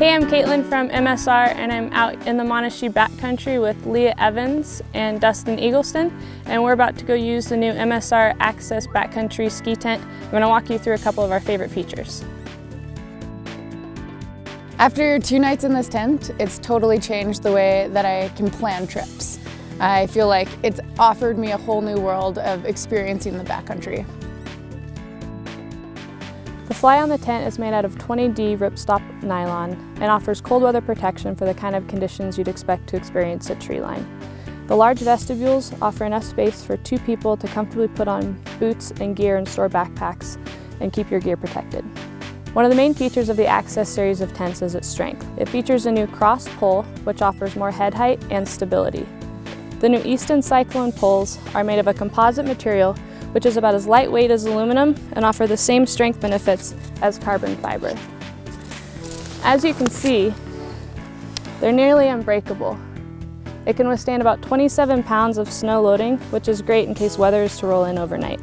Hey, I'm Caitlin from MSR and I'm out in the Monashee backcountry with Leah Evans and Dustin Eagleston and we're about to go use the new MSR Access Backcountry Ski Tent. I'm going to walk you through a couple of our favorite features. After two nights in this tent, it's totally changed the way that I can plan trips. I feel like it's offered me a whole new world of experiencing the backcountry. The fly on the tent is made out of 20D ripstop nylon and offers cold weather protection for the kind of conditions you'd expect to experience at treeline. The large vestibules offer enough space for two people to comfortably put on boots and gear and store backpacks and keep your gear protected. One of the main features of the Access series of tents is its strength. It features a new cross pole, which offers more head height and stability. The new Easton Cyclone poles are made of a composite material which is about as lightweight as aluminum and offer the same strength benefits as carbon fiber. As you can see, they're nearly unbreakable. It can withstand about 27 pounds of snow loading, which is great in case weather is to roll in overnight.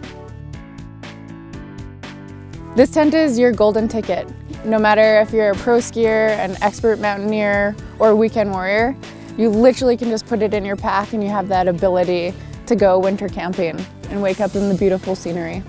This tent is your golden ticket. No matter if you're a pro skier, an expert mountaineer, or a weekend warrior, you literally can just put it in your pack and you have that ability to go winter camping and wake up in the beautiful scenery.